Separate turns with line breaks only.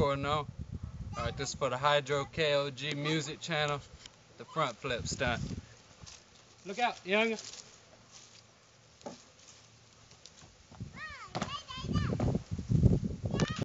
recording on. Alright, this is for the Hydro KOG music channel. The front flip stunt. Look out, young.